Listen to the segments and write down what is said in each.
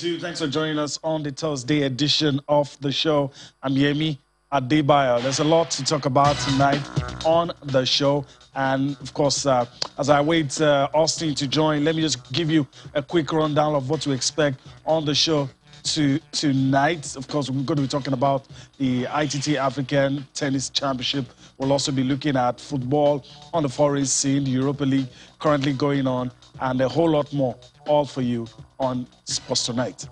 Thanks for joining us on the Thursday edition of the show. I'm Yemi Adebayo. There's a lot to talk about tonight on the show. And of course, uh, as I wait uh, Austin to join, let me just give you a quick rundown of what to expect on the show to tonight. Of course, we're going to be talking about the ITT African Tennis Championship. We'll also be looking at football on the foreign scene, the Europa League currently going on, and a whole lot more, all for you on Sports Tonight.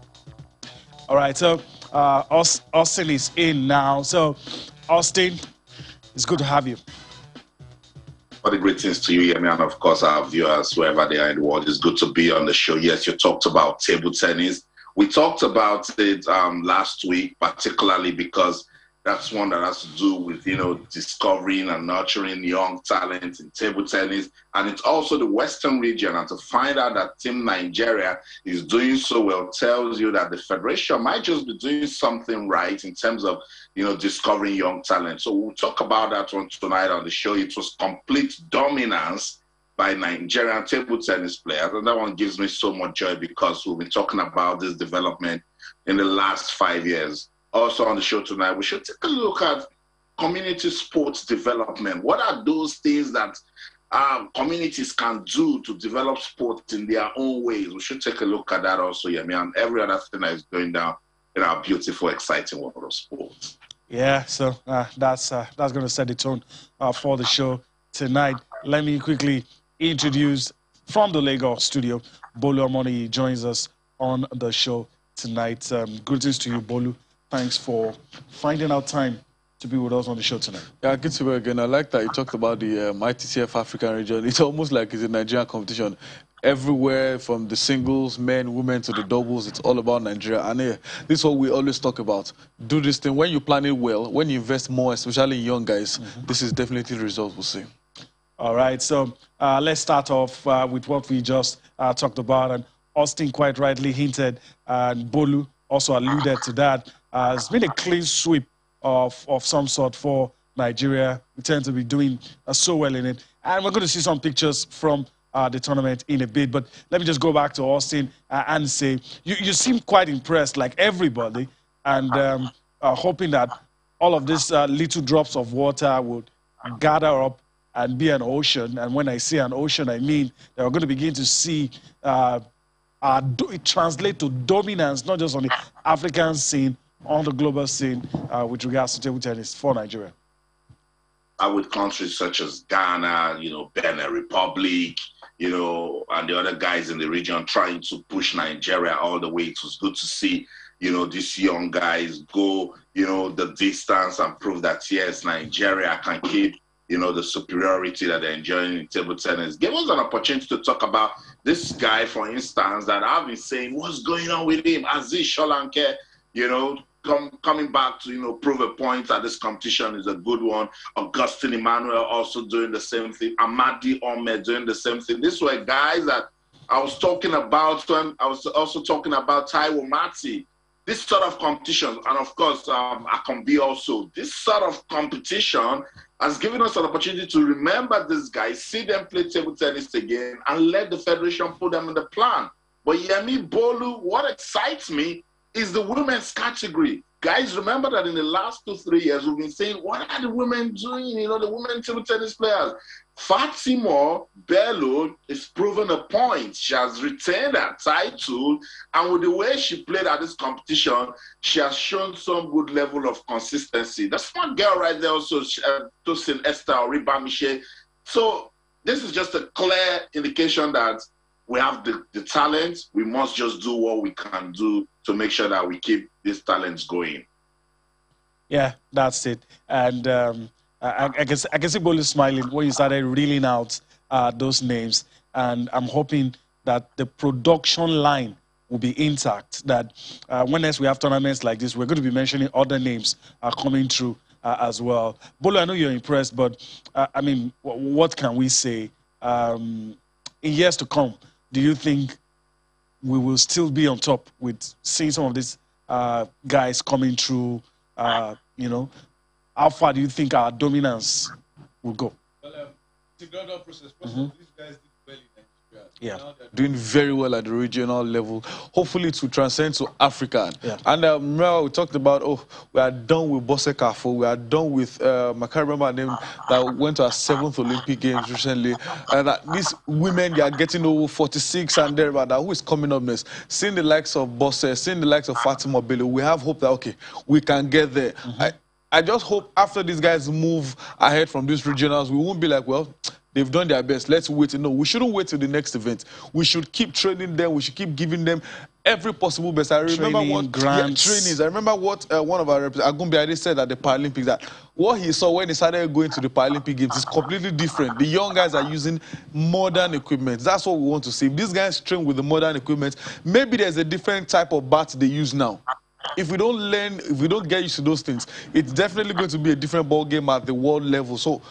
All right, so uh, Austin is in now. So, Austin, it's good to have you. For the greetings to you, Yemi, and of course our viewers, wherever they are in the world. It's good to be on the show. Yes, you talked about table tennis. We talked about it um, last week, particularly because that's one that has to do with you know discovering and nurturing young talent in table tennis. And it's also the western region. And to find out that team nigeria is doing so well tells you that the federation might just be doing something right in terms of you know discovering young talent. So we'll talk about that one tonight on the show. It was complete dominance by Nigerian table tennis players. And that one gives me so much joy because we've been talking about this development in the last five years also on the show tonight, we should take a look at community sports development. What are those things that um, communities can do to develop sports in their own ways? We should take a look at that also, yeah, and every other thing that is going down in our beautiful, exciting world of sports. Yeah, so uh, that's uh, that's going to set the tone uh, for the show tonight. Let me quickly introduce from the Lagos studio, Bolu Omoni joins us on the show tonight. Um, greetings to you, Bolu. Thanks for finding out time to be with us on the show tonight. Yeah, good to be again. I like that you talked about the um, ITTF African region. It's almost like it's a Nigerian competition. Everywhere from the singles, men, women to the doubles, it's all about Nigeria. And yeah, this is what we always talk about. Do this thing. When you plan it well, when you invest more, especially in young guys, mm -hmm. this is definitely the result we'll see. All right, so uh, let's start off uh, with what we just uh, talked about. And Austin quite rightly hinted, and Bolu also alluded to that it's been a clean sweep of, of some sort for Nigeria. We tend to be doing uh, so well in it. And we're going to see some pictures from uh, the tournament in a bit. But let me just go back to Austin uh, and say, you, you seem quite impressed, like everybody, and um, hoping that all of these uh, little drops of water would gather up and be an ocean. And when I say an ocean, I mean that we're going to begin to see uh, uh, it translate to dominance, not just on the African scene, on the global scene uh, with regards to table tennis for Nigeria? Uh, with countries such as Ghana, you know, Benin Republic, you know, and the other guys in the region trying to push Nigeria all the way. It was good to see, you know, these young guys go, you know, the distance and prove that yes, Nigeria can keep, you know, the superiority that they're enjoying in table tennis. Give us an opportunity to talk about this guy, for instance, that I've been saying, what's going on with him? Aziz Solanke, you know, come, coming back to you know prove a point that this competition is a good one. Augustine Emmanuel also doing the same thing. Amadi Omer doing the same thing. These were guys that I was talking about when I was also talking about Taiwo Mati. This sort of competition, and of course, um, be also. This sort of competition has given us an opportunity to remember these guys, see them play table tennis again, and let the federation put them in the plan. But Yemi Bolu, what excites me is the women's category. Guys, remember that in the last two, three years, we've been saying, what are the women doing? You know, the women table tennis players. Fatima Bello is proven a point. She has retained her title, and with the way she played at this competition, she has shown some good level of consistency. That's one girl right there, also, uh, Tosin Esther Oribamise. So, this is just a clear indication that we have the, the talent. We must just do what we can do to make sure that we keep these talents going. Yeah, that's it. And um, I, I, can, I Bolu smiling when you started reeling out uh, those names. And I'm hoping that the production line will be intact. That uh, when next we have tournaments like this, we're going to be mentioning other names uh, coming through uh, as well. Bolu, I know you're impressed, but uh, I mean, what can we say? Um, in years to come, do you think we will still be on top with seeing some of these uh, guys coming through? Uh, you know, how far do you think our dominance will go? Well, um, it's a gradual process. First mm-hmm. these guys did well in Nigeria. Yeah. Doing very well at the regional level. Hopefully to transcend to Africa. Yeah. And um, remember we talked about, oh, we are done with Bose Kaffo. We are done with, um, I can't remember her name, that went to our seventh Olympic Games recently. And that these women, they are getting over 46 and there about that. Who is coming up next? Seeing the likes of Bose, seeing the likes of Fatima Bello, we have hope that, okay, we can get there. I, I just hope after these guys move ahead from these regionals, we won't be like, well, they've done their best. Let's wait. No, we shouldn't wait till the next event. We should keep training them. We should keep giving them every possible best. I remember Training, what grants. Yeah, trainings. I remember what uh, one of our representatives, said at the Paralympics that what he saw when he started going to the Paralympic Games is completely different. The young guys are using modern equipment. That's what we want to see. If these guys train with the modern equipment, maybe there's a different type of bat they use now if we don't learn, if we don't get used to those things, it's definitely going to be a different ball game at the world level. So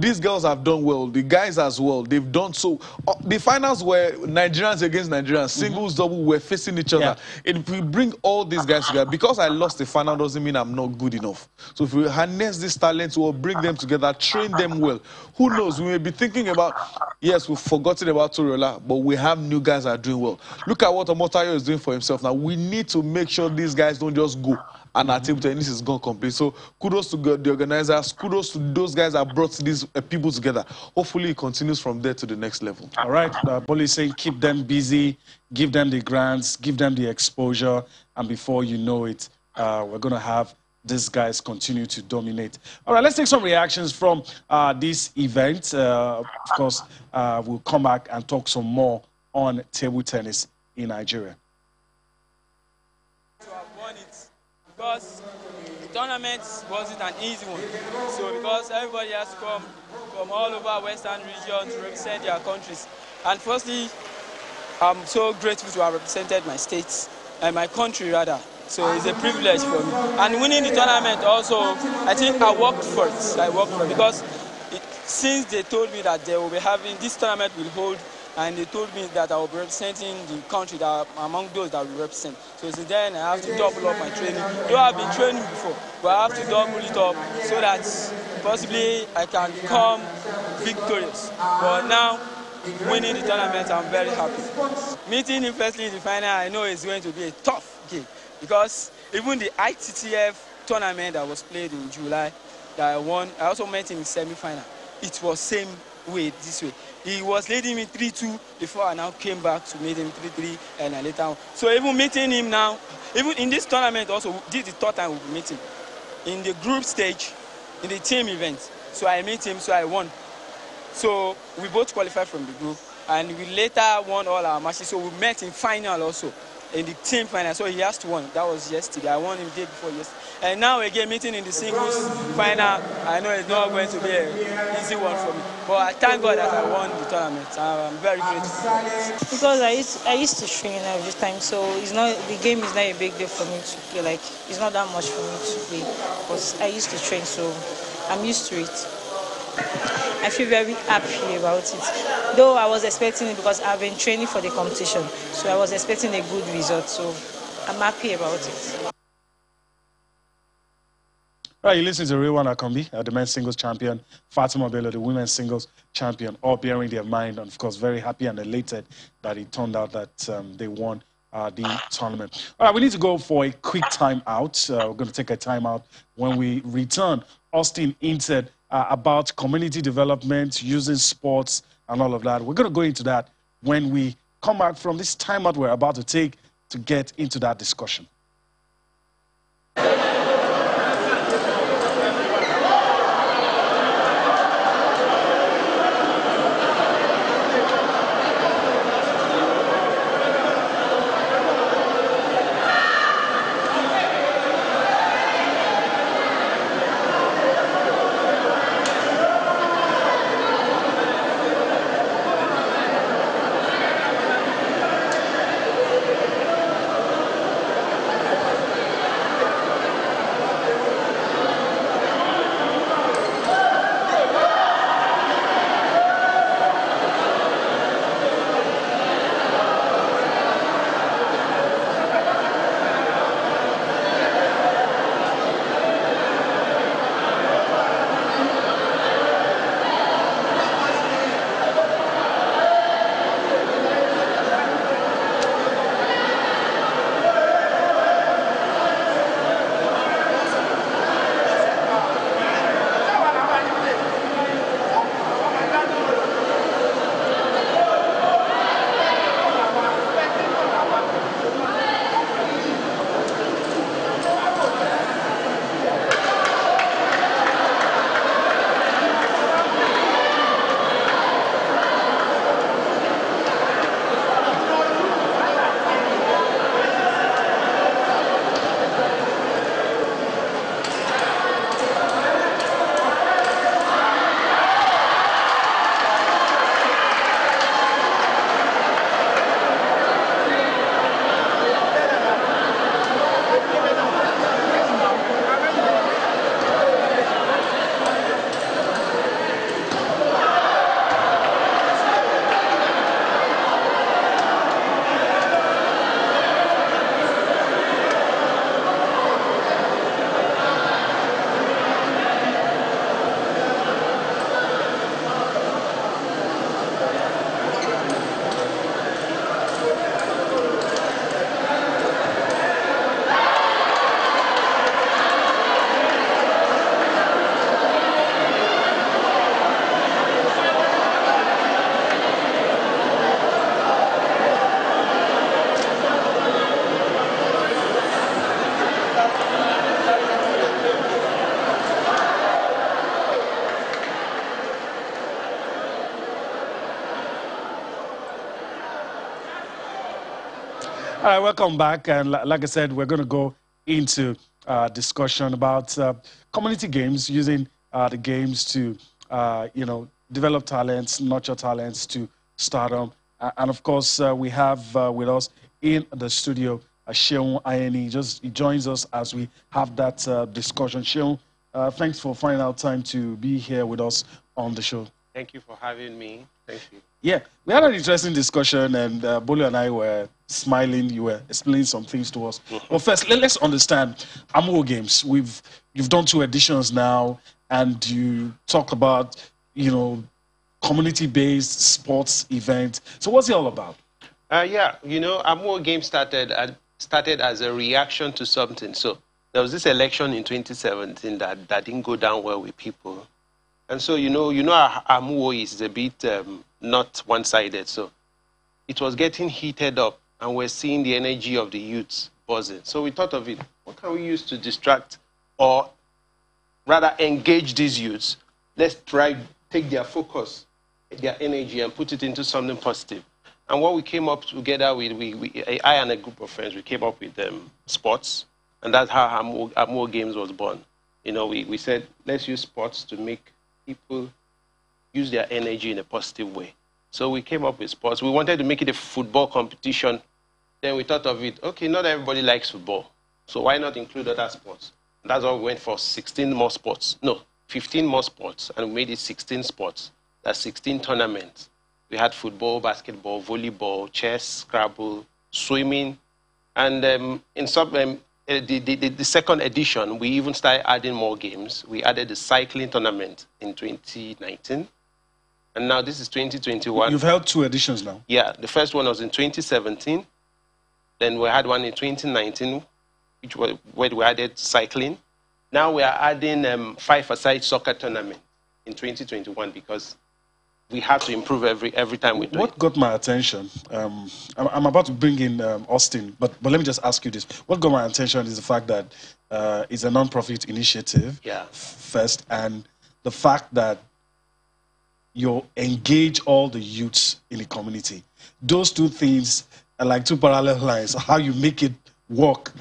these girls have done well. The guys as well. They've done so. Uh, the finals were Nigerians against Nigerians. Singles, double, were facing each other. Yeah. And if we bring all these guys together, because I lost the final doesn't mean I'm not good enough. So if we harness these talents, we'll bring them together, train them well, who knows? We may be thinking about, yes, we've forgotten about Toriola, but we have new guys that are doing well. Look at what Omotayo is doing for himself now. We need to make sure these guys don't just go and our table tennis is gone complete. So kudos to the organizers, kudos to those guys that brought these uh, people together. Hopefully it continues from there to the next level. All right, uh, Bolu is saying keep them busy, give them the grants, give them the exposure, and before you know it, uh, we're going to have these guys continue to dominate. All right, let's take some reactions from uh, this event. Uh, of course, uh, we'll come back and talk some more on table tennis in Nigeria. Because the tournament wasn't an easy one. So because everybody has come from all over Western region to represent their countries. And firstly, I'm so grateful to have represented my state and my country rather. So it's a privilege for me. And winning the tournament also, I think I worked for it. I worked for it because it, since they told me that they will be having this tournament will hold and they told me that I will be representing the country that among those that we represent. So since then I have to double up my training. Though I've been training before, but I have to double it up so that possibly I can become victorious. But now winning the tournament, I'm very happy. Meeting him firstly in the final, I know it's going to be a tough game because even the ITTF tournament that was played in July that I won, I also met him in semi-final. It was same way, this way. He was leading me 3-2 before I now came back to meet him 3-3 and I later on. So even meeting him now, even in this tournament also, this is the third time we'll be meeting. In the group stage, in the team event. So I meet him, so I won. So we both qualified from the group and we later won all our matches. So we met in final also, in the team final. So he has to win. That was yesterday. I won him day before yesterday. And now again meeting in the singles final. I know it's not going to be an easy one for me. But I thank God that I won the tournament. I'm very grateful. Because I used I used to train every time, so it's not the game is not a big deal for me to play. Like it's not that much for me to play. Because I used to train, so I'm used to it. I feel very happy about it. Though I was expecting it because I've been training for the competition, so I was expecting a good result. So I'm happy about it. All right, you listen to Real Akombi, uh, the men's singles champion, Fatima Bello, the women's singles champion, all bearing their mind, and of course, very happy and elated that it turned out that um, they won uh, the tournament. All right, we need to go for a quick time out. Uh, we're going to take a time out. When we return, Austin hinted uh, about community development, using sports, and all of that. We're going to go into that when we come back from this time out we're about to take to get into that discussion. Right, welcome back. And like I said, we're going to go into uh, discussion about uh, community games, using uh, the games to, uh, you know, develop talents, nurture talents to stardom. and of course, uh, we have uh, with us in the studio uh, Sheun Ayeni. Just he joins us as we have that discussion. Sheun, thanks for finding out time to be here with us on the show. Thank you for having me. Thank you. Yeah, we had an interesting discussion, and uh, Bolu and I were smiling. You were explaining some things to us. Mm-hmm. Well, first, let, us understand Amuwo Games. We've you've done two editions now, and you talk about you know community-based sports event. So, what's it all about? Uh, yeah, you know, Amuwo Games started uh, started as a reaction to something. So there was this election in 2017 that, that didn't go down well with people. And so, you know, you know, Amuwo is a bit um, not one-sided. So it was getting heated up, and we're seeing the energy of the youths buzzing. So we thought of it. What can we use to distract, or rather engage these youths? Let's try take their focus, their energy, and put it into something positive. And what we came up together with, we, we I and a group of friends, we came up with um, sports, and that's how Amuwo Games was born. You know, we, we said, let's use sports to make people use their energy in a positive way. So we came up with sports. We wanted to make it a football competition. Then we thought of it, okay, not everybody likes football. So why not include other sports? That's why we went for 16 more sports. No, 15 more sports, and we made it 16 sports. That's 16 tournaments. We had football, basketball, volleyball, chess, Scrabble, swimming, and um, in some um, the, the, the, second edition, we even started adding more games. We added the cycling tournament in 2019. And now this is 2021. You've held two editions now. Yeah, the first one was in 2017. Then we had one in 2019, which was where we added cycling. Now we are adding um, five-a-side soccer tournament in 2021 because we have to improve every every time we do what it. got my attention um, I'm, I'm, about to bring in um, austin but but let me just ask you this what got my attention is the fact that uh, it's a non-profit initiative yeah. first and the fact that you engage all the youths in the community those two things are like two parallel lines how you make it work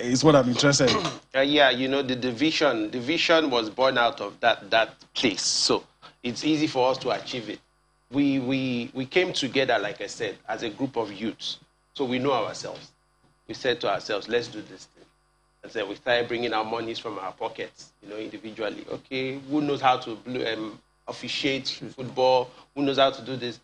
is what i'm interested in uh, yeah you know the division the vision was born out of that that place so it's easy for us to achieve it. We, we, we came together, like I said, as a group of youths. So we know ourselves. We said to ourselves, let's do this thing. And so we started bringing our monies from our pockets, you know, individually. Okay, who knows how to um, officiate football? Who knows how to do this?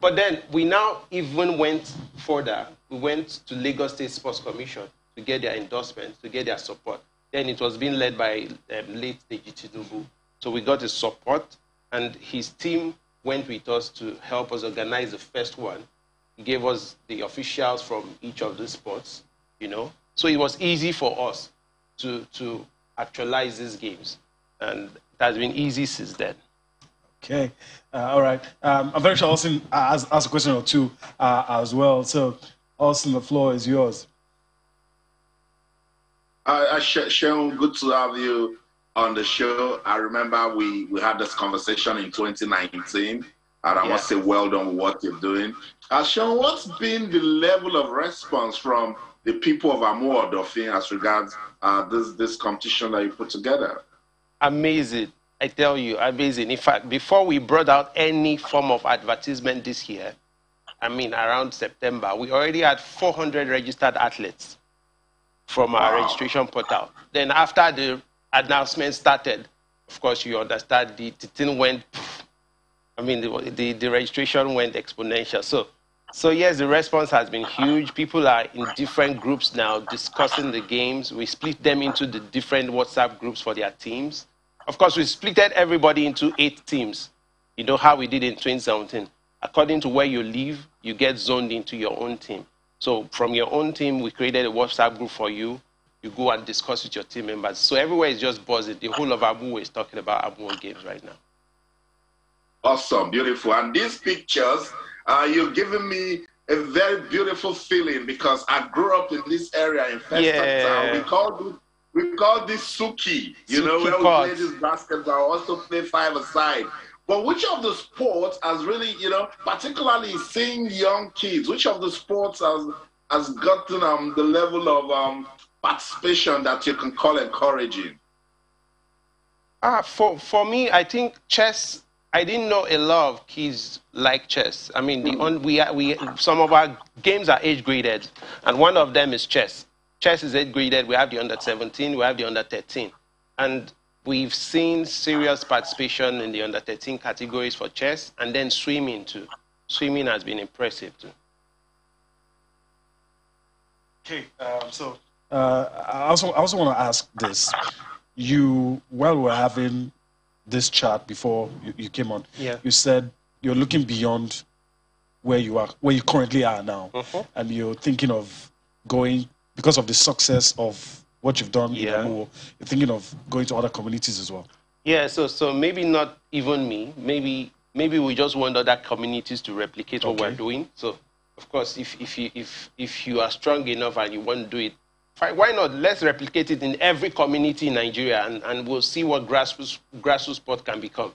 But then we now even went further. We went to Lagos State Sports Commission to get their endorsement, to get their support. Then it was being led by um, late Deji Tinubu. So we got his support and his team went with us to help us organize the first one. He gave us the officials from each of the sports, you know. So it was easy for us to, to actualize these games. And it has been easy since then. Okay, uh, all right. Um, I'm very sure Austin asked, asked a question or two uh, as well. So, Austin, the floor is yours. Uh, Sheun, good to have you on the show. I remember we, we had this conversation in 2019, and I yeah. must say, well done with what you're doing. Uh, Sheun, what's been the level of response from the people of Amuwo Odofin as regards uh, this, this competition that you put together? Amazing. I tell you, amazing. In fact, before we brought out any form of advertisement this year, I mean, around September, we already had 400 registered athletes from our wow. registration portal. Then after the announcement started, of course, you understand the, the thing went, I mean, the, the, the, registration went exponential. So, so, yes, the response has been huge. People are in different groups now discussing the games. We split them into the different WhatsApp groups for their teams. Of course, we splitted everybody into eight teams. You know how we did in 2017. According to where you live, you get zoned into your own team. So from your own team, we created a WhatsApp group for you you go and discuss with your team members. So everywhere is just buzzing. The whole of Amuwo is talking about Amuwo games right now. Awesome, beautiful. And these pictures, uh, you're giving me a very beautiful feeling because I grew up in this area in Festac yeah. We call this we call this Suki. You Suki know, where we play this basketball, also play five aside. But which of the sports has really, you know, particularly seeing young kids, which of the sports has has gotten um, the level of um, participation that you can call encouraging? Ah, for for me, I think chess. I didn't know a lot of kids like chess. I mean, the on, we we some of our games are age graded, and one of them is chess. Chess is age graded. We have the under 17, we have the under 13, and we've seen serious participation in the under 13 categories for chess, and then swimming too. Swimming has been impressive too. Okay, um, so uh, I also I also want to ask this: You while we're having this chat before you, you came on, Yeah. you said you're looking beyond where you are, where you currently are now, Mhm. and you're thinking of going because of the success of what you've done Yeah. in Amuwo, You're thinking of going to other communities as well. Yeah, so so maybe not even me. Maybe maybe we just want other communities to replicate what we're doing. So of course, if if you if if you are strong enough and you want to do it, fine. Why not? Let's replicate it in every community in Nigeria, and, and we'll see what grassroots grassroots sport can become.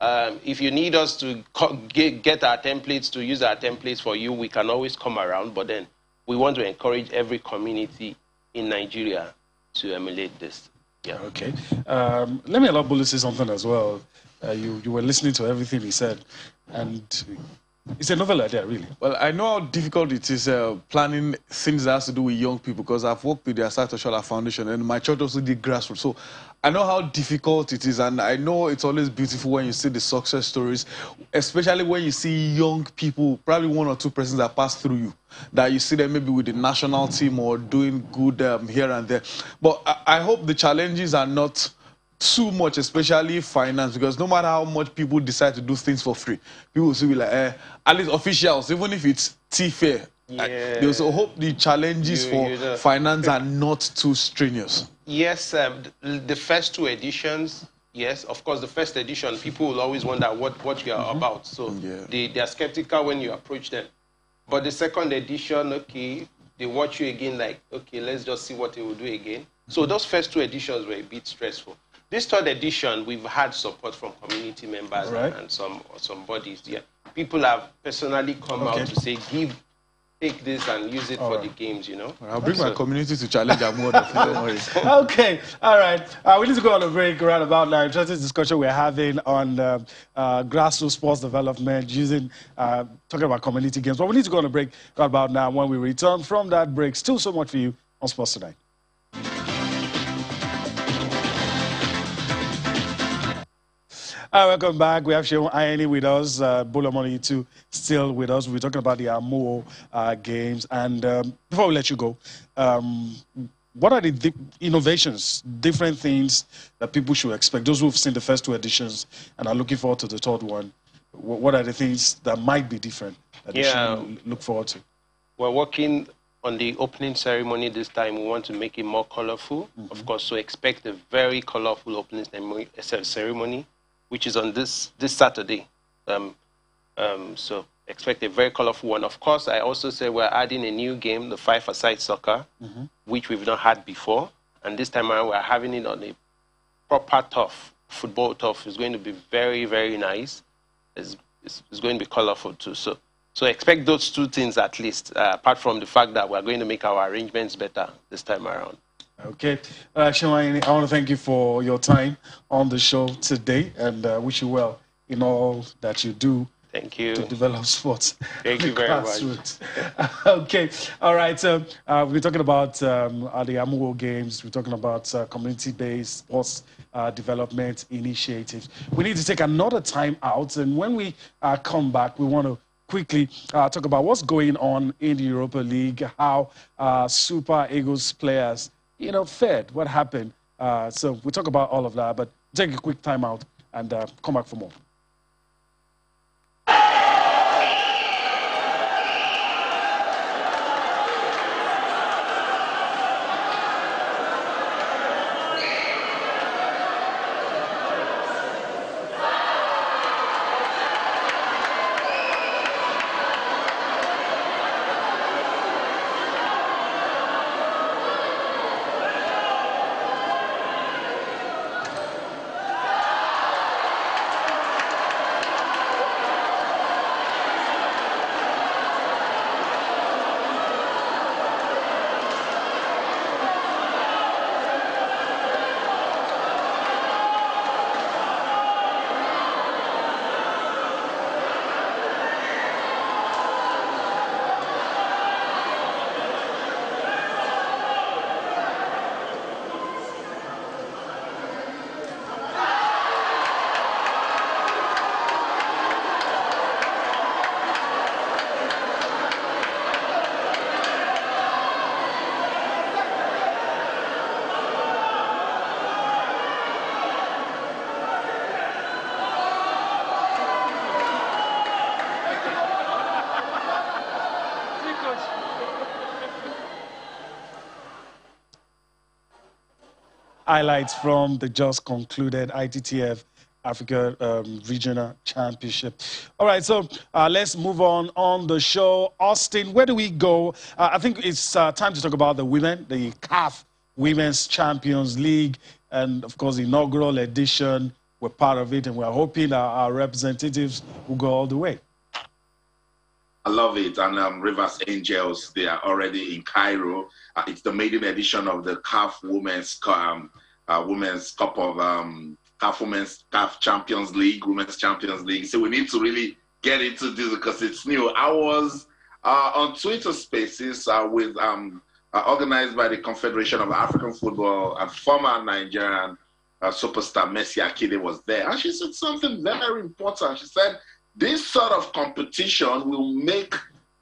Um, if you need us to get, get our templates to use our templates for you, we can always come around. But then we want to encourage every community in Nigeria to emulate this. Yeah. Okay. Um, let me allow Bolu say something as well. Uh, you you were listening to everything he said, and it's a novel idea, really. Well, I know how difficult it is uh, planning things that has to do with young people because I've worked with the Asisat Oshoala Foundation and my church also did grassroots. So I know how difficult it is, and I know it's always beautiful when you see the success stories, especially when you see young people, probably one or two persons that pass through you, that you see them maybe with the national team or doing good um, here and there. But I, I hope the challenges are not too much, especially finance, because no matter how much people decide to do things for free, people will still be like, eh, at least officials, even if it's tea fair, Yeah. they also hope the challenges You- for you know. finance are not too strenuous. Yes, um, the first two editions, yes, of course, the first edition, people will always wonder what, what you are about. So Yeah. they, they are skeptical when you approach them. But the second edition, okay, they watch you again, like, okay, let's just see what they will do again. So those first two editions were a bit stressful. This third edition, we've had support from community members Right. and some some bodies. Yeah, people have personally come Okay. out to say, give, take this and use it for Alright. the games. You know. I'll bring my community to challenge them more. Don't worry. okay, all right. Uh, we need to go on a break right about now. Interesting discussion we're having on uh, uh, grassroots sports development using uh, talking about community games. But we need to go on a break right about now. When we return from that break, still so much for you on Sports Tonight. Hi, welcome back. We have Sheun Ayeni with us, uh, Bolu Omoni too, still with us. We're talking about the Amuwo uh, games. And um, before we let you go, um, what are the di- innovations, different things that people should expect? Those who've seen the first two editions and are looking forward to the third one, wh- what are the things that might be different that they should look forward to? We're working on the opening ceremony this time. We want to make it more colorful, Mm-hmm. of course. So expect a very colorful opening ceremony which is on this this Saturday. Um, um, so expect a very colorful one. Of course, I also said we're adding a new game, the five-a-side soccer, Mm-hmm. which we've not had before, and this time around we're having it on a proper tough football tough. It's going to be very very nice. It's, it's, it's going to be colorful too. So so expect those two things at least. Uh, apart from the fact that we're going to make our arrangements better this time around. Okay. Uh, I want to thank you for your time on the show today and uh, wish you well in all that you do Thank you. to develop sports. Thank you very much. okay, all right. So uh, we're talking about um, the Amuwo Games. We're talking about uh, community-based sports uh, development initiatives. We need to take another time out, and when we uh, come back, we want to quickly uh, talk about what's going on in the Europa League, how uh, Super Eagles players, you know, fed what happened. Uh, so we'll talk about all of that, but take a quick time out and uh, come back for more. Highlights from the just concluded ITTF Africa um, Regional Championship. All right, so uh, let's move on on the show. Austin, where do we go? Uh, I think it's uh, time to talk about the women, the CAF Women's Champions League, and of course, the inaugural edition. We're part of it, and we're hoping our, our representatives will go all the way. I love it. And um, Rivers Angels, they are already in Cairo. Uh, it's the maiden edition of the CAF Women's um, uh, Women's Cup of um, CAF Women's CAF Champions League, Women's Champions League. So we need to really get into this because it's new. I was uh, on Twitter Spaces uh, with um, uh, organized by the Confederation of African Football and former Nigerian uh, superstar Mercy Akide was there, and she said something very important. She said this sort of competition will make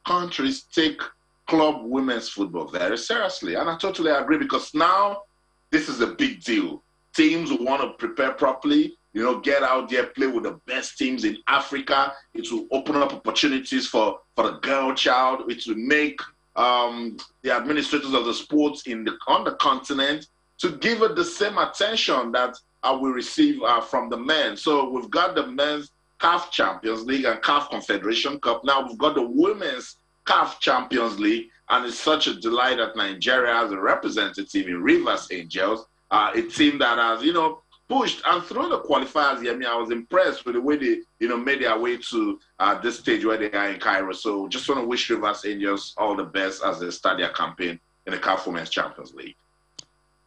countries take club women's football very seriously. And I totally agree because now this is a big deal. Teams want to prepare properly, you know, get out there, play with the best teams in Africa. It will open up opportunities for, for the girl child. It will make um, the administrators of the sports in the on the continent to give it the same attention that uh, we receive uh, from the men. So we've got the men's CAF Champions League and CAF Confederation Cup. Now we've got the Women's CAF Champions League, and it's such a delight that Nigeria has a representative in Rivers Angels, uh, a team that has, you know, pushed and through the qualifiers. I mean, I was impressed with the way they, you know, made their way to uh, this stage where they are in Cairo. So just want to wish Rivers Angels all the best as they start their campaign in the CAF Women's Champions League.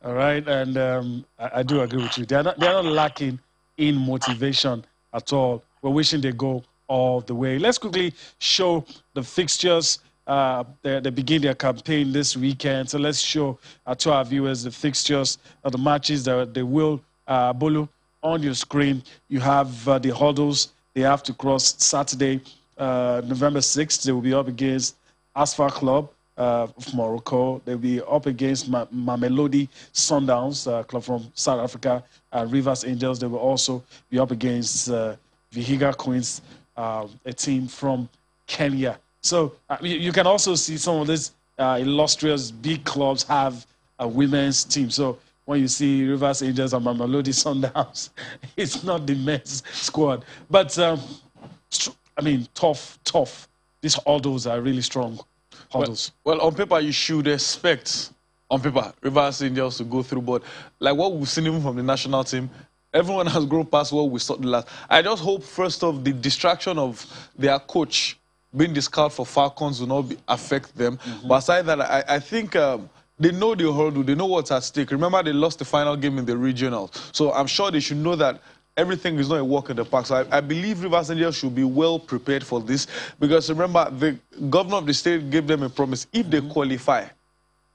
All right, and um, I, I, do agree with you. They're not, they're not lacking in motivation at all. We're wishing they go all the way. Let's quickly show the fixtures. Uh, they, they, begin their campaign this weekend. So let's show uh, to our viewers the fixtures of the matches that they will, uh, Bolu, on your screen. You have uh, the hurdles they have to cross Saturday, uh, November 6th. They will be up against Asfar Club. Uh, of Morocco. They'll be up against Ma- Mamelodi Sundowns, uh, club from South Africa, and Rivers Angels. They will also be up against uh, Vihiga Queens, uh, a team from Kenya. So uh, you, you, can also see some of these uh, illustrious big clubs have a women's team. So when you see Rivers Angels and Mamelodi Sundowns, it's not the men's squad. But um, I mean, tough, tough. These hurdles are really strong hurdles. Well, well, on paper, you should expect on paper Rivers Angels to go through, but like what we've seen even from the national team, everyone has grown past what we saw the last. I just hope, first off, the distraction of their coach being discarded for Falcons will not be, affect them. Mm-hmm. But aside that, I, I think um, they know the hurdle, they know what's at stake. Remember, they lost the final game in the regional. So I'm sure they should know that everything is not a walk in the park. So I, I, believe Rivers Angels should be well prepared for this because remember, the governor of the state gave them a promise. If they mm-hmm. qualify,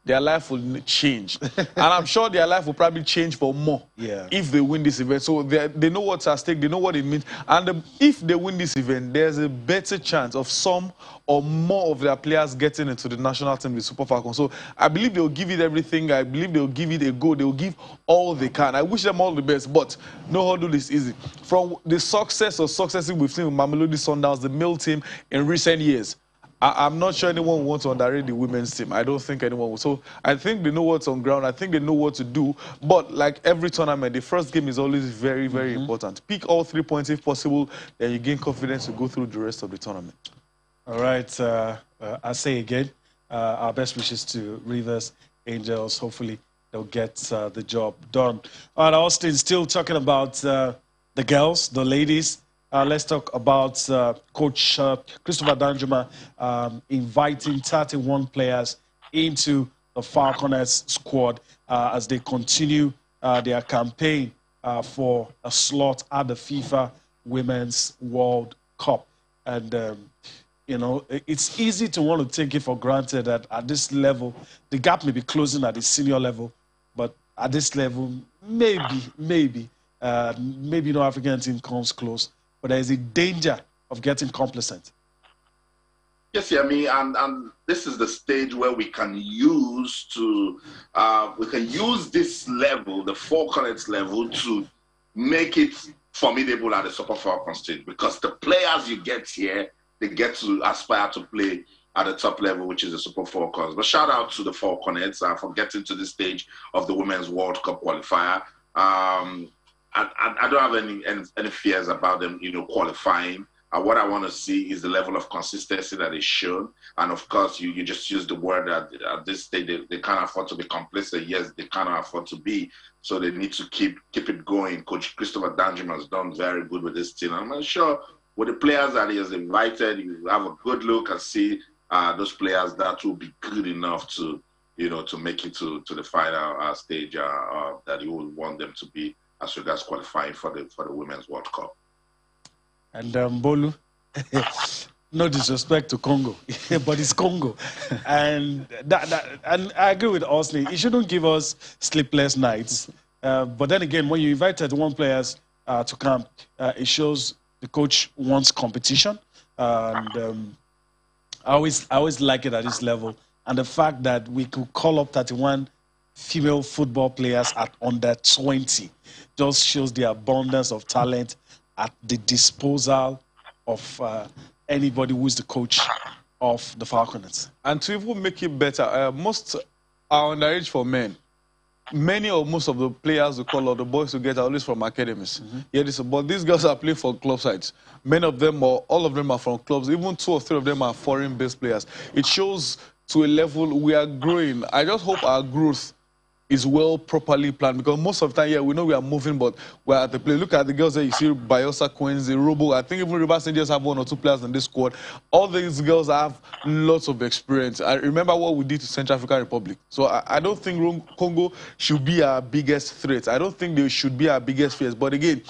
their life will change. and I'm sure their life will probably change for more yeah. if they win this event. So they, they know what's at stake, they know what it means. And the, if they win this event, there's a better chance of some or more of their players getting into the national team, the Super Falcons. So I believe they'll give it everything. I believe they'll give it a go. They'll give all they can. I wish them all the best, but no hurdle is easy. From the success or successes we've seen with Mamelodi Sundowns, the male team in recent years, I, am not sure anyone wants to underrate the women's team. I don't think anyone will. So I think they know what's on ground. I think they know what to do. But like every tournament, the first game is always very, very mm -hmm. important. Pick all three points if possible, then you gain confidence to go through the rest of the tournament. All right. Uh, uh, I say again, uh, our best wishes to Rivers Angels. Hopefully, they'll get uh, the job done. All right, Austin, still talking about uh, the girls, the ladies. Uh, let's talk about uh, Coach uh, Christopher Danjuma um, inviting 31 players into the Falconets squad uh, as they continue uh, their campaign uh, for a slot at the FIFA Women's World Cup. And, um, you know, it's easy to want to take it for granted that at this level, the gap may be closing at the senior level, but at this level, maybe, maybe, maybe no African team comes close but there is a danger of getting complacent. Yes, yeah, I mean, and, and this is the stage where we can use to uh, we can use this level, the Falconets level, to make it formidable at the Super Falcon stage because the players you get here, they get to aspire to play at the top level, which is the Super Falcons. But shout out to the Falconets uh, for getting to this stage of the Women's World Cup qualifier. Um, I, I, I, don't have any, any, any fears about them, you know, qualifying. Uh, what I want to see is the level of consistency that is shown, and of course, you, you just use the word that at this stage they, they can't afford to be complacent. Yes, they cannot afford to be, so they need to keep keep it going. Coach Christopher Danjuma has done very good with this team. I'm not sure with the players that he has invited, you have a good look and see uh, those players that will be good enough to, you know, to make it to, to the final uh, stage uh that you would want them to be as regards qualifying for the for the Women's World Cup. And um, Bolu, no disrespect to Congo, but it's Congo, and that, that, and I agree with Osley. It shouldn't give us sleepless nights. Uh, but then again, when you invited one players uh, to camp, it shows the coach wants competition, and um, I always I always like it at this level. And the fact that we could call up 31 female football players at under 20 just shows the abundance of talent at the disposal of uh, anybody who is the coach of the Falcons. And to even make it better, uh, most are underage for men many or most of the players we call or the boys we get are always from academies. Mm -hmm. Yeah, this, but these girls are playing for club sides. Many of them, or all of them, are from clubs. Even two or three of them are foreign-based players. It shows to a level we are growing. I just hope our growth is well properly planned because most of the time, yeah, we know we are moving, but we're at the play. Look at the girls that You see Bayosa, Quincy, Robo. I think even Rivers Angels have one or two players in this squad. All these girls have lots of experience. I remember what we did to Central African Republic. So I, I don't think Congo should be our biggest threat. I don't think they should be our biggest fears. But again,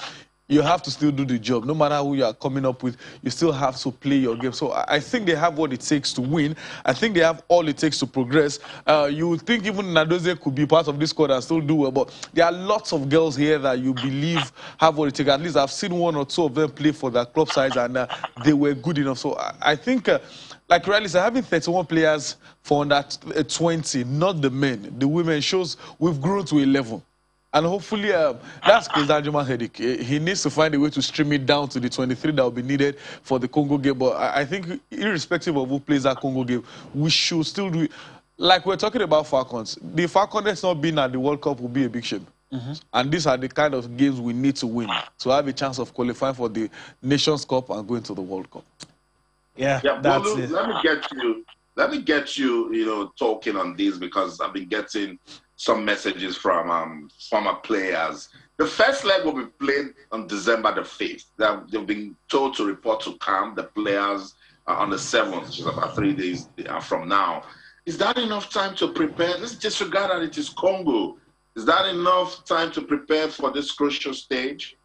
you have to still do the job. No matter who you are coming up with, you still have to play your game. So I think they have what it takes to win. I think they have all it takes to progress. Uh, you would think even Nnadozie could be part of this squad and still do well, but there are lots of girls here that you believe have what it takes. At least I've seen one or two of them play for their club size, and uh, they were good enough. So I, I think. Uh, like Riley said, having 31 players for under 20, not the men, the women shows we've grown to 11. And hopefully, um, that's Chris Danjuma's headache. He needs to find a way to stream it down to the 23 that will be needed for the Congo game. But I think, irrespective of who plays that Congo game, we should still do it. Like we're talking about Falcons, the Falcons not being at the World Cup will be a big shame. Mm -hmm. And these are the kind of games we need to win to have a chance of qualifying for the Nations Cup and going to the World Cup. Yeah, yeah that's it. Let me get you. Let me get you. You know, talking on this because I've been getting some messages from um, former players. The first leg will be played on December the 5th. They've been told to report to camp, the players, uh, on the 7th, which is about three days from now. Is that enough time to prepare? Let's disregard that it is Congo. Is that enough time to prepare for this crucial stage?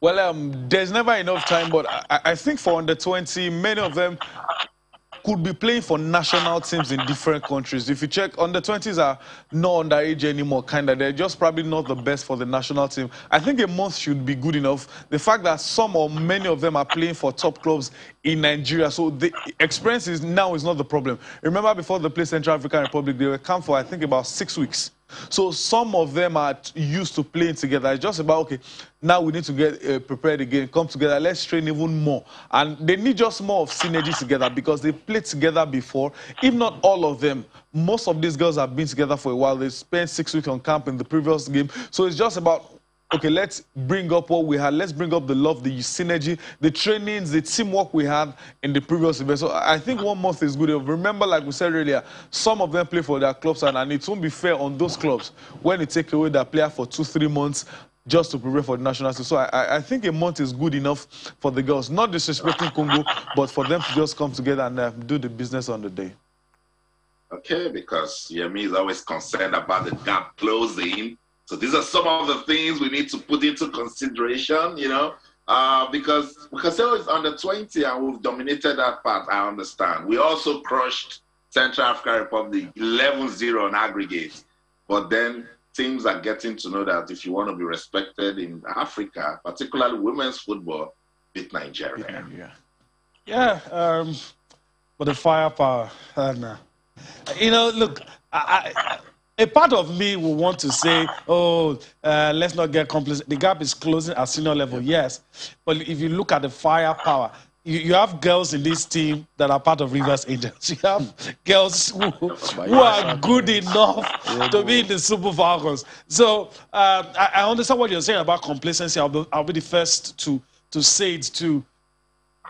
Well, um, there's never enough time, but I, I think for under 20, many of them could be playing for national teams in different countries. If you check, under 20s are not underage anymore, kind of. They're just probably not the best for the national team. I think a month should be good enough. The fact that some or many of them are playing for top clubs in Nigeria, so the experience is now is not the problem. Remember before they played Central African Republic, they were camp for I think about six weeks. So some of them are used to playing together. It's just about, okay, now we need to get uh, prepared again, come together, let's train even more. And they need just more of synergy together because they played together before. If not all of them, most of these girls have been together for a while. They spent six weeks on camp in the previous game. So it's just about okay, let's bring up what we had. Let's bring up the love, the synergy, the trainings, the teamwork we had in the previous event. So I think one month is good. Remember, like we said earlier, some of them play for their clubs, and, and it won't be fair on those clubs when you take away their player for two, three months just to prepare for the national team. So I, I think a month is good enough for the girls. Not disrespecting Congo, but for them to just come together and uh, do the business on the day. Okay, because Yemi is always concerned about the gap closing so these are some of the things we need to put into consideration, you know, uh, because Bukaseo is under 20 and we've dominated that part, I understand. We also crushed Central African Republic 11-0 on aggregate. But then teams are getting to know that if you want to be respected in Africa, particularly women's football, beat Nigeria. Yeah, yeah um, but the firepower. And, uh, you know, look, I, I a part of me will want to say, oh, uh, let's not get complacent. The gap is closing at senior level, yes. But if you look at the firepower, you, you have girls in this team that are part of Rivers Angels. You have girls who, who are good enough to be in the Super Falcons. So uh, I, I understand what you're saying about complacency. I'll be, I'll be the first to to say it too.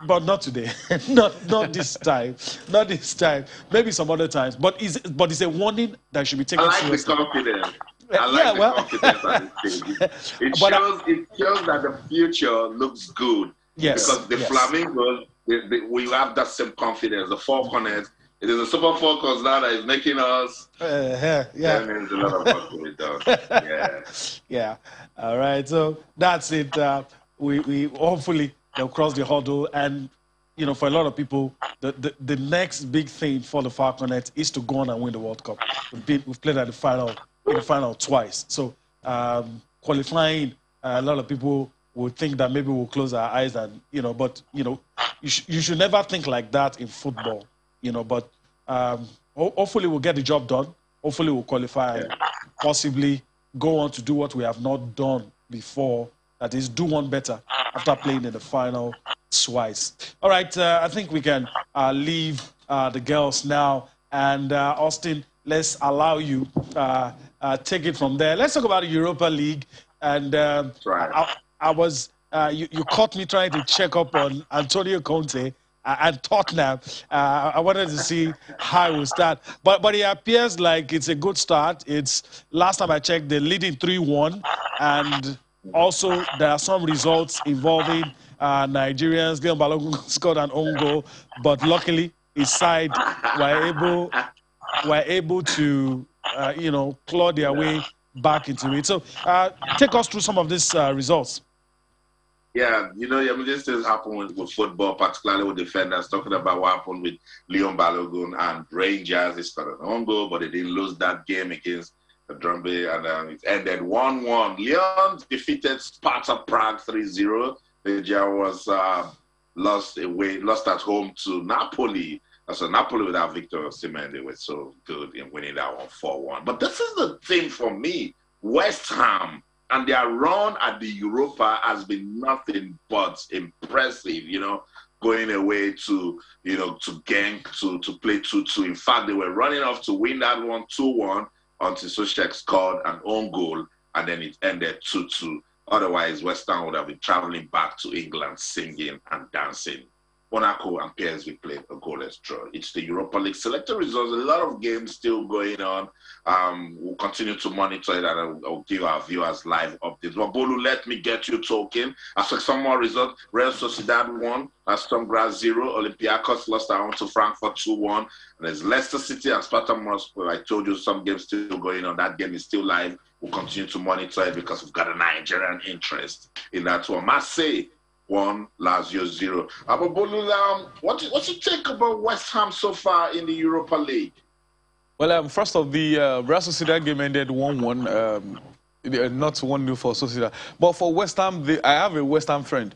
But not today. not not this time. Not this time. Maybe some other times. But is but it's a warning that should be taken I like seriously. the confidence. I like Yeah, the well- confidence at this stage. It, But I- shows it shows that the future looks good. Yes, Because the yes. Flamingos, they, they, we have that same confidence. The four Falconets, it is a Super focus now that is making us. Uh, yeah, That means a lot of work to be done. Yeah. yeah. All right. So that's it. Uh, we we hopefully they'll cross the hurdle, and you know, for a lot of people, the the, the next big thing for the Falconets is to go on and win the World Cup. We've, been, we've played at the final in the final twice. So um, qualifying, uh, a lot of people would think that maybe we'll close our eyes and you know, but you know, you, sh- you should never think like that in football. You know, but um, ho- hopefully we'll get the job done. Hopefully we'll qualify and possibly go on to do what we have not done before. That is, do one better after playing in the final twice. All right, uh, I think we can uh, leave uh, the girls now. And uh, Austin, let's allow you uh, uh, take it from there. Let's talk about the Europa League. And um, right. I, I was, uh, you, you caught me trying to check up on Antonio Conte and Tottenham. Uh, I wanted to see how it would start, but but it appears like it's a good start. It's last time I checked, they're leading three-one, and also there are some results involving uh, Nigerians. Leon Balogun scored an own goal, but luckily his side were able were able to uh, you know claw their way back into it. So uh, take us through some of these uh, results. Yeah, you know, I mean, these things happen with, with football, particularly with defenders. Talking about what happened with Leon Balogun and Rangers, they scored an own goal, but they didn't lose that game against Brøndby, and um, it ended 1 1. Lyon defeated Sparta Prague 3 0. Rangers was uh, lost away, lost at home to Napoli. So Napoli without Victor Osimhen, they were so good in winning that one 4 1. But this is the thing for me West Ham and their run at the Europa has been nothing but impressive, you know, going away to, you know, to Genk to, to play 2 2. In fact, they were running off to win that one 2 1 until Soucek scored an own goal and then it ended 2 2. Otherwise, West Ham would have been traveling back to England singing and dancing. Monaco and PSV played a goalless draw. It's the Europa League selected results. A lot of games still going on. Um, we'll continue to monitor it and I'll, I'll give our viewers live updates. But Bolu, let me get you talking. I saw some more results. Real Sociedad won, Aston Grass 0. Olympiacos lost at to Frankfurt 2 1. And there's Leicester City and Spartak Moscow. I told you some games still going on. That game is still live. We'll continue to monitor it because we've got a Nigerian interest in that one. Marseille one, Lazio zero. Ababolu, um, what what's your take about West Ham so far in the Europa League? Well, um, first of the uh, Real Sociedad game ended 1-1, um, uh, not 1-0 for Sociedad. But for West Ham, I have a West Ham friend.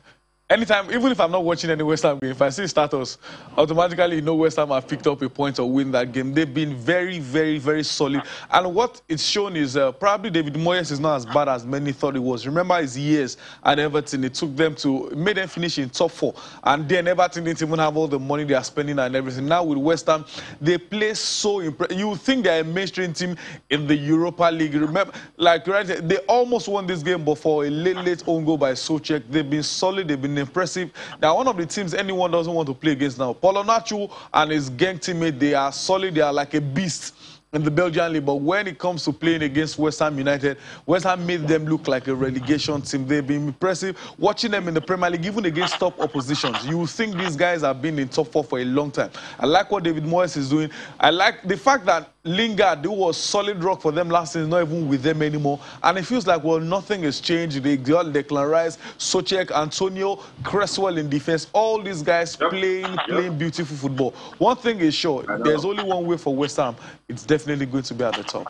Anytime, even if I'm not watching any West Ham game, if I see status, automatically you know West Ham have picked up a point or win that game. They've been very, very, very solid. And what it's shown is uh, probably David Moyes is not as bad as many thought it was. Remember his years at Everton, it took them to, made them finish in top four. And then Everton didn't even have all the money they are spending and everything. Now with West Ham, they play so impressive. You think they're a mainstream team in the Europa League. Remember, like right, they almost won this game, but for a late, late own goal by Soucek, they've been solid, they've been impressive. They're one of the teams anyone doesn't want to play against now. Paul Onuachu and his gang teammate, they are solid, they are like a beast in the Belgian league. But when it comes to playing against West Ham United, West Ham made them look like a relegation team. They've been impressive. Watching them in the Premier League, even against top oppositions, you think these guys have been in top four for a long time. I like what David Moyes is doing. I like the fact that Lingard, who was solid rock for them last season, not even with them anymore. And it feels like, well, nothing has changed. They got Declan Rice, Soucek, Antonio, Cresswell in defense. All these guys Yep. playing, Yep. playing beautiful football. One thing is sure, there's only one way for West Ham. It's definitely going to be at the top.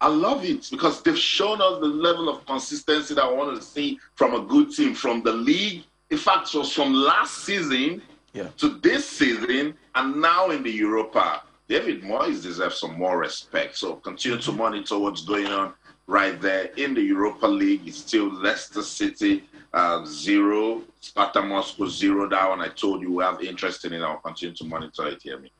I love it because they've shown us the level of consistency that I wanted to see from a good team from the league. In fact, it was from last season Yeah. to this season and now in the Europa. David Moyes deserves some more respect. So continue to monitor what's going on right there in the Europa League. It's still Leicester City uh, zero, Spartak Moscow zero. That one I told you we have interest in it. I'll continue to monitor it here. Me.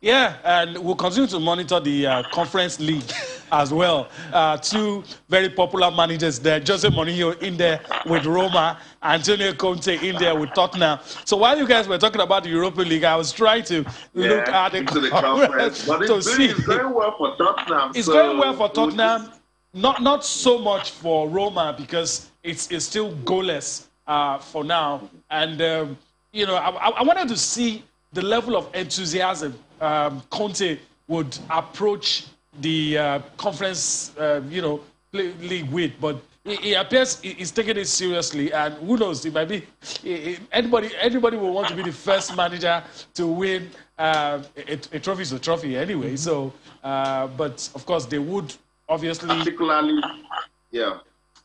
Yeah, and we'll continue to monitor the uh, conference league as well. Uh, two very popular managers there, Jose Mourinho in there with Roma, Antonio Conte in there with Tottenham. So while you guys were talking about the Europa League, I was trying to Yeah, look at the, conference conference, but to it's see. doing very well for Tottenham. It's so going well for Tottenham. Not not so much for Roma because it's it's still goalless uh, for now. And um, you know, I, I I wanted to see the level of enthusiasm um, Conte would approach the uh, conference, uh, you know, league with, but. It, it appears he's taking it seriously, and who knows? It might be anybody. Anybody will want to be the first manager to win uh, a, a trophy. Is a trophy anyway. So, uh, but of course, they would obviously particularly, yeah.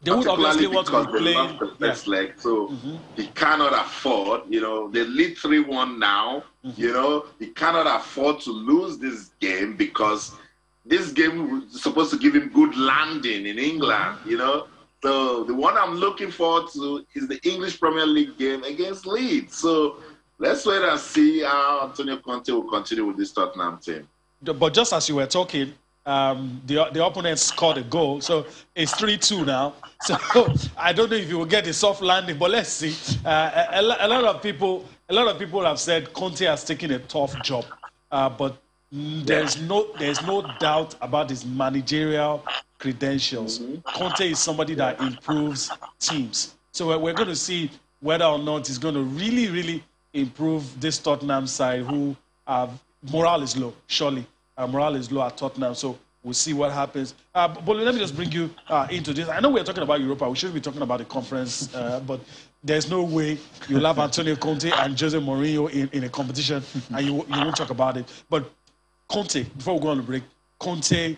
they would obviously want to be playing. the Yeah. first leg, so he cannot afford. You know, they lead three one now. You know, he cannot afford to lose this game because this game was supposed to give him good landing in England. You know, so the one I'm looking forward to is the English Premier League game against Leeds. So let's wait and see how Antonio Conte will continue with this Tottenham team. But just as you were talking, um, the the opponent scored a goal, so it's three two now. So I don't know if you will get a soft landing, but let's see. Uh, a, a lot of people, a lot of people have said Conte has taken a tough job, uh, but there's no there's no doubt about his managerial credentials. Conte is somebody that improves teams. So we're, we're going to see whether or not he's going to really, really improve this Tottenham side, who have morale is low. Surely, uh, morale is low at Tottenham. So we'll see what happens. Uh, but, but let me just bring you uh, into this. I know we're talking about Europa. We shouldn't be talking about the conference, uh, but there's no way you'll have Antonio Conte and Jose Mourinho in, in a competition, and you you won't talk about it. But Conte, before we go on the break, Conte,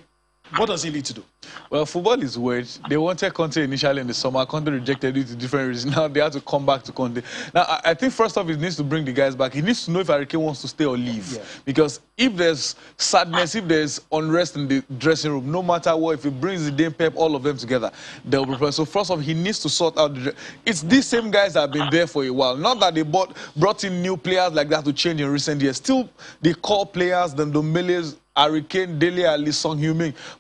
what does he need to do? Well, football is weird. They wanted Conte initially in the summer. Conte rejected it to different reasons. Now they have to come back to Conte. Now, I, think first off, he needs to bring the guys back. He needs to know if Harry Kane wants to stay or leave. Yeah. Because if there's sadness, if there's unrest in the dressing room, no matter what, if he brings the Dame Pep, all of them together, they'll be prepared. So first off, he needs to sort out the. It's these same guys that have been there for a while. Not that they bought brought in new players like that to change in recent years. Still, the core players, the Ndombeles, Harry Kane, Dele Alli, Song.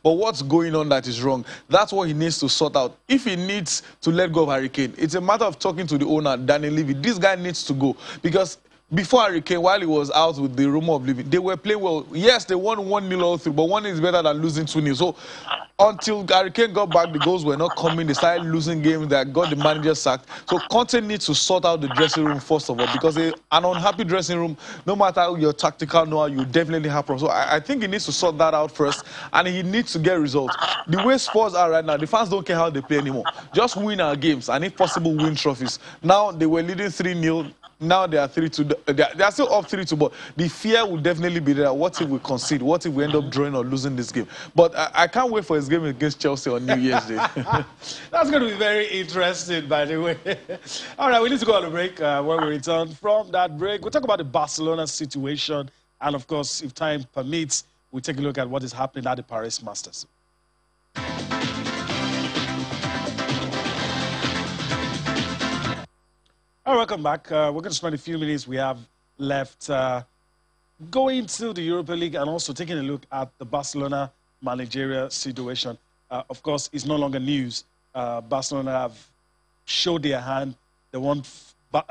But what's going on that is wrong? That's what he needs to sort out. If he needs to let go of Harry Kane, it's a matter of talking to the owner, Danny Levy. This guy needs to go because before Harry Kane, while he was out with the rumor of leaving, they were playing well. Yes, they won 1 0 all through, but one is better than losing 2 0. So until Harry Kane got back, the goals were not coming. They started losing games that got the manager sacked. So Conte needs to sort out the dressing room first of all, because an unhappy dressing room, no matter your tactical know you definitely have problems. So I, I think he needs to sort that out first, and he needs to get results. The way Spurs are right now, the fans don't care how they play anymore. Just win our games, and if possible, win trophies. Now they were leading 3 0. Now they are three to they are, they are still up three to, but the fear will definitely be there. What if we concede? What if we end up drawing or losing this game? But I, I can't wait for his game against Chelsea on New Year's Day. That's going to be very interesting, by the way. All right, we need to go on a break. Uh, when we return from that break, we'll talk about the Barcelona situation. And of course, if time permits, we'll take a look at what is happening at the Paris Masters. All right, welcome back. Uh, we're going to spend a few minutes we have left uh, going to the Europa League and also taking a look at the Barcelona managerial situation. Uh, of course, it's no longer news. Uh, Barcelona have showed their hand. They want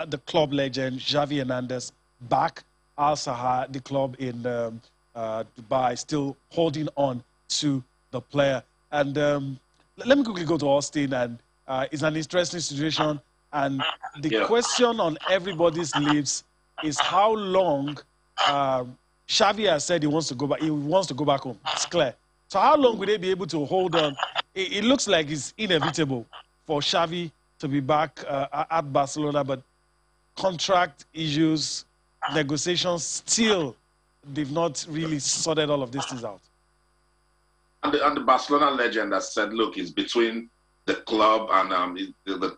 the club legend Xavi Hernandez back. Al Sadd, the club in um, uh, Dubai, still holding on to the player. And um, let me quickly go to Austin. And uh, it's an interesting situation. And the Yeah. question on everybody's lips is how long um, Xavi has said he wants to go back. He wants to go back home. It's clear. So how long will they be able to hold on? It, it looks like it's inevitable for Xavi to be back uh, at Barcelona, but contract issues, negotiations, still they've not really sorted all of these things out. And the, and the Barcelona legend has said, look, it's between the club and um, his,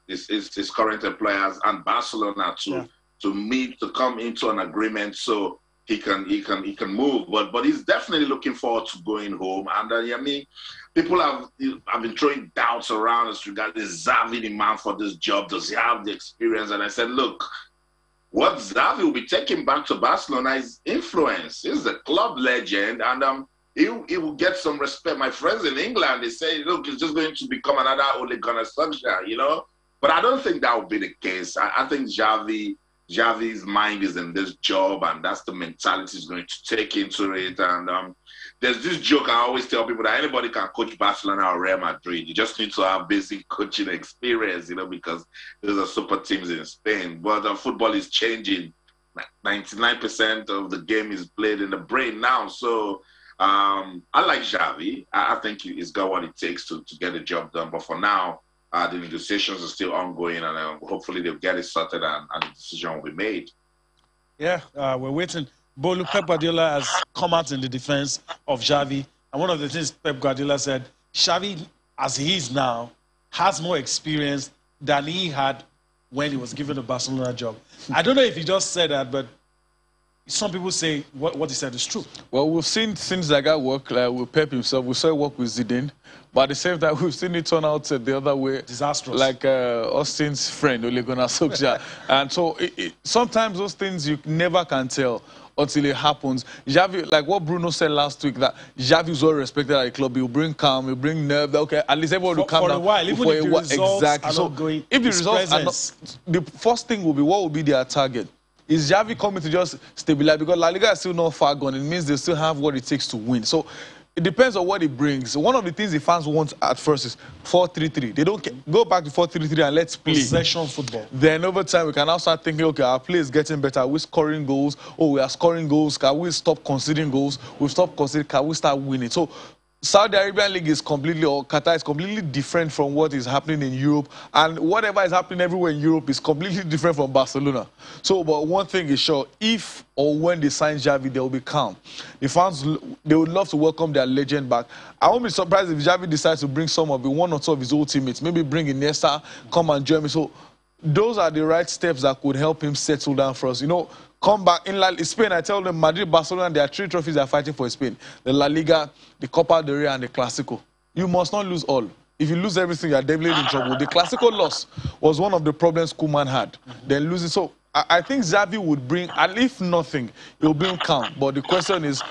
his, his, his current employers and Barcelona to Yeah. to meet to come into an agreement. So he can he can he can move. But but he's definitely looking forward to going home. And uh, I mean, people have have been throwing doubts around as regards is Xavi the man for this job? Does he have the experience? And I said, look, what Xavi will be taking back to Barcelona is influence. He's a club legend, and um, he, he will get some respect. My friends in England, they say, look, he's just going to become another Ole Gunnar Solskjaer, you know. But I don't think that will be the case. I, I think Xavi Xavi's mind is in this job, and that's the mentality he's going to take into it. And um, there's this joke I always tell people that anybody can coach Barcelona or Real Madrid. You just need to have basic coaching experience, you know, because those are super teams in Spain. But uh, football is changing. 99% of the game is played in the brain now. So um, I like Xavi. I, think he's got what it takes to, to get the job done. But for now, uh, the negotiations are still ongoing, and uh, hopefully they'll get it sorted and, and the decision will be made. Yeah, uh, we're waiting. Bolu Pep Guardiola has come out in the defense of Xavi, and one of the things Pep Guardiola said, Xavi, as he is now, has more experience than he had when he was given the Barcelona job. I don't know if he just said that, but some people say what, what he said is true. Well, we've seen things like that work like with Pep himself. We saw it work with Zidane. But at the same time, we've seen it turn out the other way. Disastrous. Like uh, Austin's friend, Ole Gunnar Solskjaer. and so it, it, sometimes those things you never can tell until it happens. Xavi, like what Bruno said last week, that Xavi is well respected at the club. He'll bring calm, he'll bring nerve. Okay, at least everyone will calm for down. a while, even if the results exactly. are so not going, if the results are not, the first thing will be what will be their target. Is Xavi coming to just stabilize? Because La Liga is still not far gone. It means they still have what it takes to win. So it depends on what it brings. One of the things the fans want at first is 4-3-3. They don't go back to 4-3-3 and let's play. Possession football. Then over time, we can now start thinking, okay, our play is getting better. We're scoring goals? Oh, we are scoring goals. Can we stop conceding goals? We stop conceding. Can we start winning? So Saudi Arabian League is completely, or Qatar is completely different from what is happening in Europe. And whatever is happening everywhere in Europe is completely different from Barcelona. So, but one thing is sure, if or when they sign Xavi, they will be calm. The fans, they would love to welcome their legend back. I won't be surprised if Xavi decides to bring some of the one or two of his old teammates, maybe bring Iniesta, come and join me. So those are the right steps that could help him settle down for us. You know, come back in La Spain. I tell them Madrid, Barcelona, there are three trophies they're fighting for Spain: the La Liga, the Copa del Rey, and the Clásico. You must not lose all. If you lose everything, you're definitely in trouble. The Clásico loss was one of the problems Koeman had. Mm-hmm. Then losing. So I, I think Xavi would bring, and if nothing, he'll bring calm. But the question is,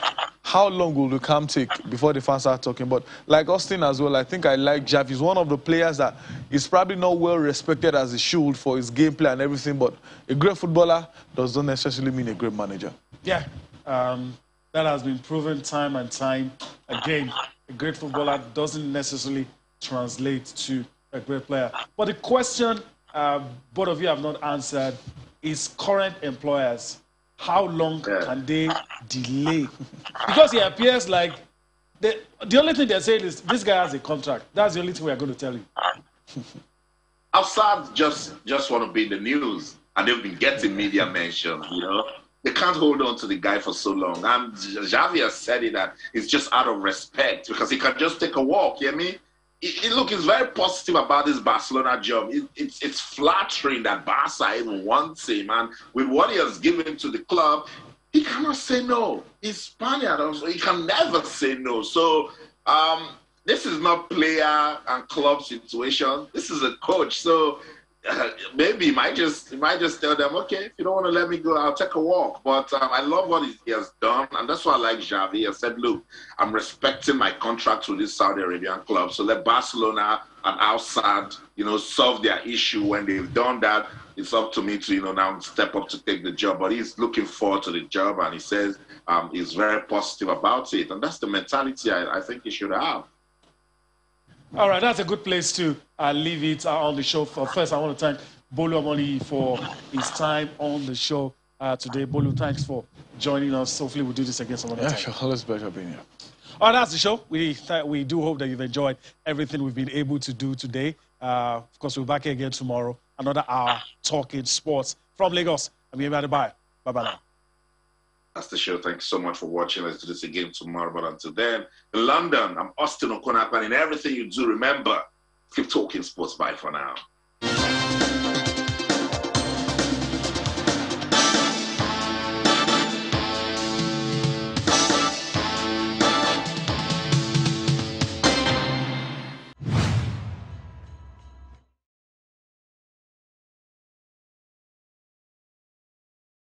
how long will the calm take before the fans start talking? But like Austin as well, I think I like Xavi. He's one of the players that is probably not well respected as he should for his gameplay and everything. But a great footballer does not necessarily mean a great manager. Yeah, um, that has been proven time and time again. A great footballer doesn't necessarily translate to a great player. But the question uh, both of you have not answered is current employers how long can they delay? Because it appears like the, the only thing they're saying is this guy has a contract. That's the only thing we're going to tell you. Al Sadd just just want to be in the news, and they've been getting media mention. You know, they can't hold on to the guy for so long. And has said it that it's just out of respect because he can just take a walk. You know I mean? It, it, look, it's very positive about this Barcelona job. It, it's it's flattering that Barca even wants him, and with what he has given to the club, he cannot say no. He's Spaniard, also. he can never say no. So um, this is not player and club situation. This is a coach. So maybe he might just he might just tell them, okay, if you don't want to let me go, I'll take a walk. But um, I love what he has done, and that's why I like Xavi. I said, look, I'm respecting my contract with this Saudi Arabian club, so let Barcelona and Al Sadd, you know, solve their issue. When they've done that, it's up to me to, you know, now step up to take the job. But he's looking forward to the job, and he says um, he's very positive about it, and that's the mentality I, I think he should have. All right, that's a good place to uh, leave it uh, on the show. For first, I want to thank Bolu Omoni for his time on the show uh, today. Bolu, thanks for joining us. Hopefully, we'll do this again some other yeah, time. sure. Always pleasure being here. All right, that's the show. We we do hope that you've enjoyed everything we've been able to do today. Uh, of course, we'll be back again tomorrow. Another hour talking sports from Lagos. I'm here by the bye. Bye bye now. That's the show. Thanks so much for watching. Let's do this again tomorrow. But until then, in London, I'm Austin Okon-Akpan. In everything you do, remember, keep talking sports. Bye for now.